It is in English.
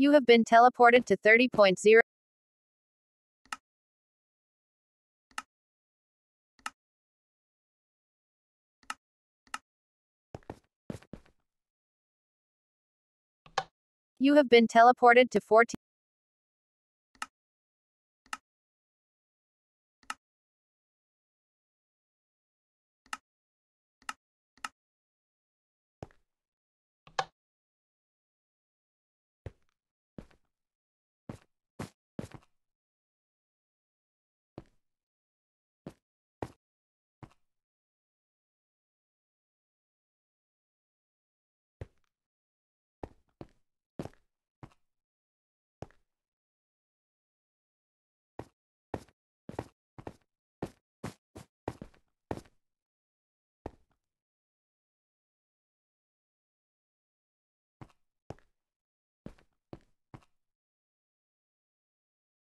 You have been teleported to 30.0. You have been teleported to 14.